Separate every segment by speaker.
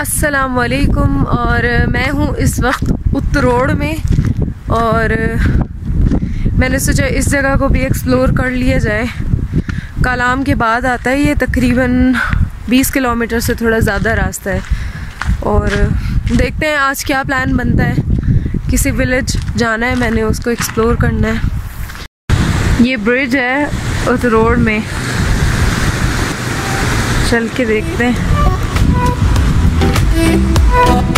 Speaker 1: असलकुम और मैं हूँ इस वक्त उत्तरोड़ में और मैंने सोचा इस जगह को भी एक्सप्लोर कर लिया जाए। कलाम के बाद आता है ये तकरीबन 20 किलोमीटर से थोड़ा ज़्यादा रास्ता है और देखते हैं आज क्या प्लान बनता है। किसी विलेज जाना है, मैंने उसको एक्सप्लोर करना है। ये ब्रिज है उत्तरोड़ में। चल के देखते हैं।
Speaker 2: Oh,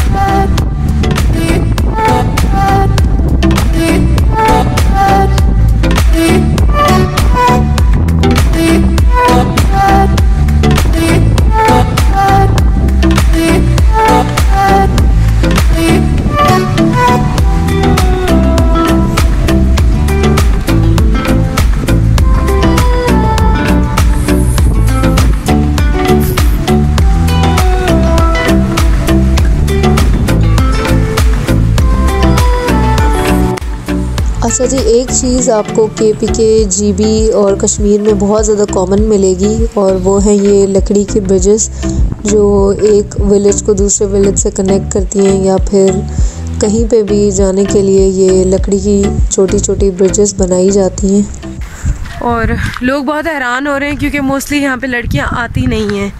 Speaker 2: अच्छा जी, एक चीज़ आपको के पी के जी बी और कश्मीर में बहुत ज़्यादा कॉमन मिलेगी और वो है ये लकड़ी के ब्रिजेस जो एक विलेज को दूसरे विलेज से कनेक्ट करती हैं या फिर कहीं पे भी जाने के लिए ये लकड़ी की छोटी छोटी ब्रिजेस बनाई जाती हैं।
Speaker 1: और लोग बहुत हैरान हो रहे हैं क्योंकि मोस्टली यहाँ पे लड़कियाँ आती नहीं हैं।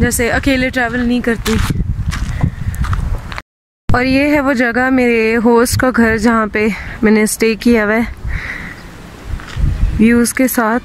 Speaker 1: जैसे अकेले ट्रैवल नहीं करती। और ये है वो जगह मेरे होस्ट का घर जहाँ पे मैंने स्टे किया हुआ है। व्यूज़ के साथ।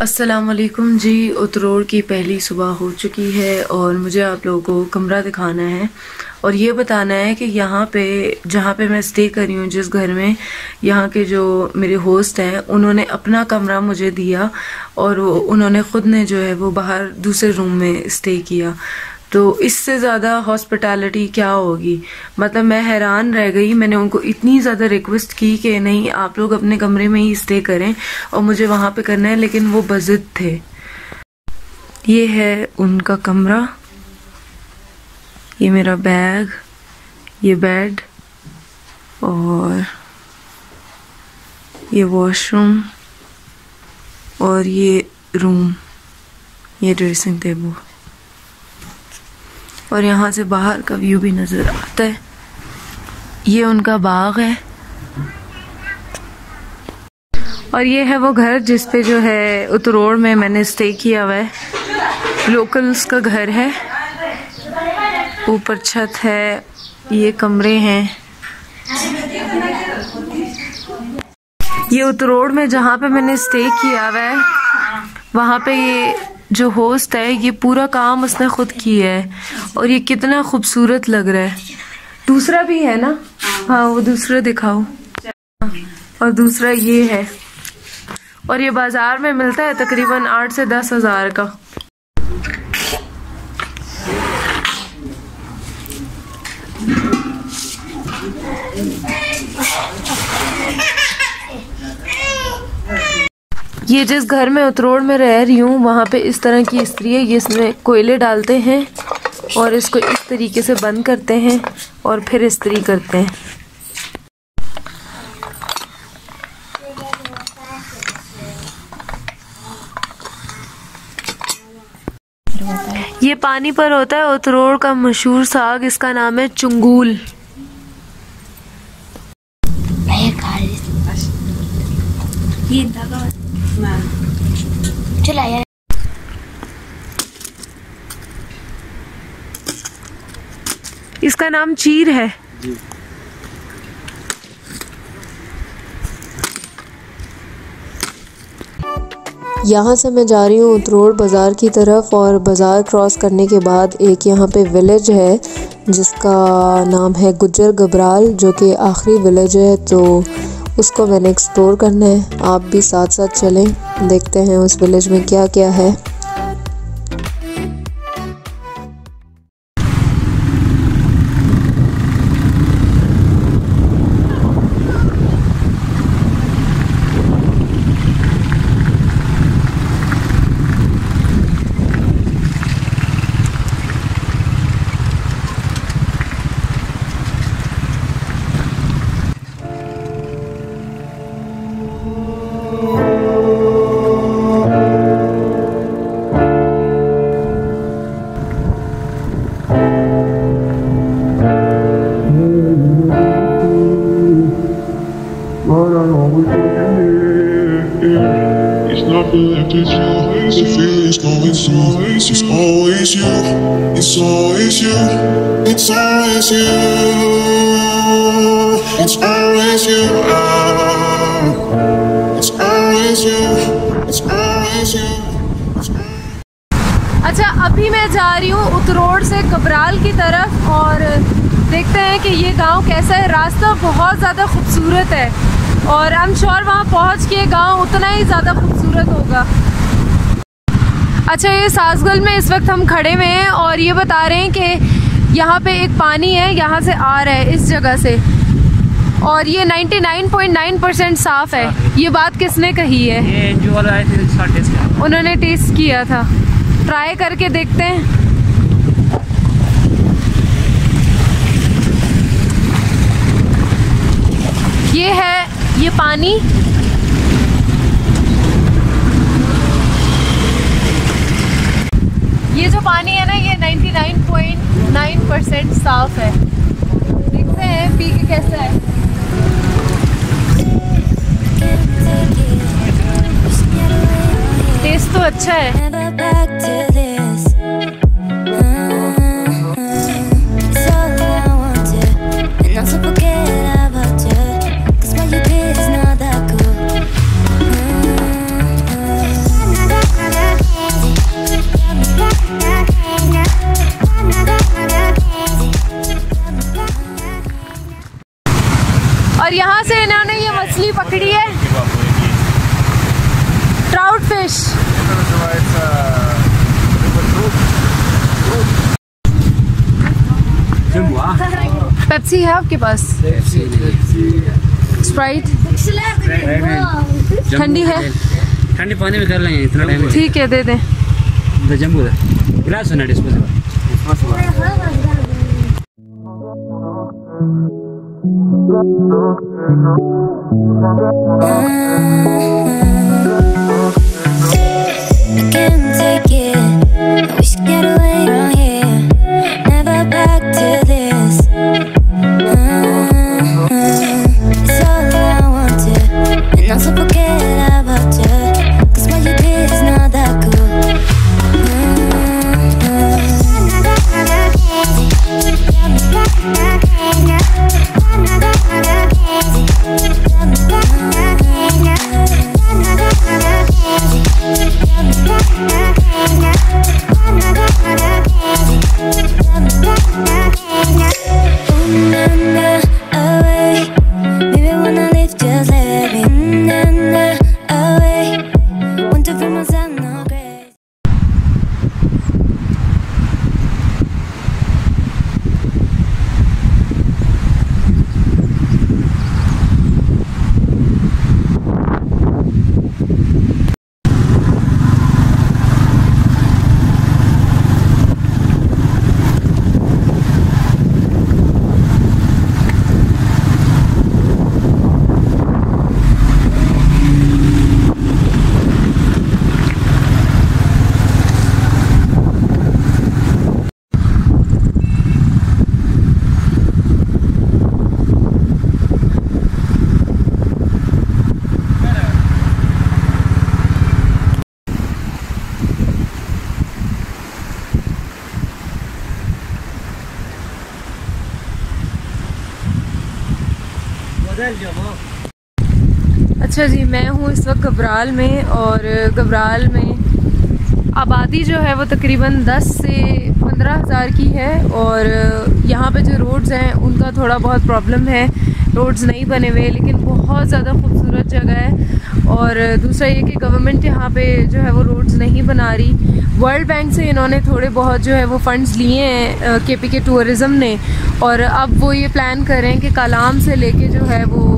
Speaker 1: असलकुम जी, उतरोड़ की पहली सुबह हो चुकी है और मुझे आप लोगों को कमरा दिखाना है और ये बताना है कि यहाँ पे, जहाँ पे मैं स्टे कर हूँ, जिस घर में, यहाँ के जो मेरे होस्ट हैं, उन्होंने अपना कमरा मुझे दिया और उन्होंने ख़ुद ने जो है वो बाहर दूसरे रूम में स्टे किया। तो इससे ज़्यादा हॉस्पिटैलिटी क्या होगी? मतलब मैं हैरान रह गई, मैंने उनको इतनी ज़्यादा रिक्वेस्ट की कि नहीं, आप लोग अपने कमरे में ही स्टे करें और मुझे वहाँ पे करना है, लेकिन वो बजिद थे। ये है उनका कमरा। ये मेरा बैग ये बेड और ये वॉशरूम और ये रूम ये ड्रेसिंग टेबल और यहाँ से बाहर का व्यू भी नज़र आता है। ये उनका बाग है। और ये है वो घर जिस पे जो है उतरोड़ में मैंने स्टे किया हुआ है। लोकल्स का घर है। ऊपर छत है। ये कमरे हैं। ये उतरोड़ में जहाँ पे मैंने स्टे किया हुआ है, वहाँ पे ये जो होस्ट है, ये पूरा काम उसने खुद किया है और ये कितना खूबसूरत लग रहा है। दूसरा भी है ना? हाँ वो दूसरा दिखाओ। और दूसरा ये है। और ये बाज़ार में मिलता है तकरीबन आठ से दस हज़ार का। ये जिस घर में उतरोड़ में रह रही हूँ, वहाँ पे इस तरह की स्त्री है ये इसमें कोयले डालते हैं और इसको इस तरीके से बंद करते हैं और फिर स्त्री करते हैं। ये पानी पर होता है उतरोड़ का मशहूर साग, इसका नाम है चुंगूल। ये चला यार। इसका नाम चीर है।
Speaker 2: यहाँ से मैं जा रही हूँ उतरोड़ बाज़ार की तरफ़ और बाज़ार क्रॉस करने के बाद एक यहाँ पे विलेज है जिसका नाम है गुज्जर गबराल जो कि आखिरी विलेज है तो उसको मैंने एक्सप्लोर करना है। आप भी साथ साथ चलें। देखते हैं उस विलेज में क्या क्या है।
Speaker 3: Wanted you. The feeling's going so It's always you. It's always you. It's always you. It's always you. It's always you. It's always you.
Speaker 1: अच्छा अभी मैं जा रही हूँ उतरोड से कबराल की तरफ़ और देखते हैं कि ये गाँव कैसा है रास्ता बहुत ज़्यादा खूबसूरत है और आई एम श्योर वहाँ पहुँच के गाँव उतना ही ज़्यादा खूबसूरत होगा। अच्छा ये सासगल में इस वक्त हम खड़े हुए हैं और ये बता रहे हैं कि यहाँ पे एक पानी है यहाँ से आ रहा है इस जगह से। और ये 99.9 परसेंट साफ़ है। ये बात किसने कही है?
Speaker 4: ये एनजीओ वाले आए थे इसका टेस्ट किया।
Speaker 1: उन्होंने टेस्ट किया था। ट्राई करके देखते हैं। ये है ये पानी ये जो पानी है ना, ये 99.9 परसेंट साफ़ है। देखते हैं, पी के कैसा है? टेस्ट तो अच्छा है। ट्राउट फ़िश
Speaker 4: जम्बू हाँ
Speaker 1: पेप्सी है आपके पास? स्प्राइट ठंडी है?
Speaker 4: ठंडी पानी में कर लेंगे इतना टाइम
Speaker 1: ठीक है दे दें।
Speaker 4: है। जम्बू है गिलास होना डिस्पोजेबल
Speaker 5: нас
Speaker 1: अच्छा जी, मैं हूँ इस वक्त घबराल में और घबराल में आबादी जो है वो तकरीबन 10 से पंद्रह हज़ार की है और यहाँ पे जो रोड्स हैं, उनका थोड़ा बहुत प्रॉब्लम है। रोड्स नहीं बने हुए, लेकिन बहुत ज़्यादा खूबसूरत जगह है। और दूसरा ये कि गवर्नमेंट यहाँ पे जो है वो रोड्स नहीं बना रही। वर्ल्ड बैंक से इन्होंने थोड़े बहुत जो है वो फंड्स लिए हैं के पी के टूरिज़म ने। और अब वो ये प्लान कर रहे हैं कि कलाम से लेके जो है वो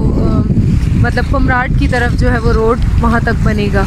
Speaker 1: मतलब कमराट की तरफ़ जो है वो रोड वहाँ तक बनेगा।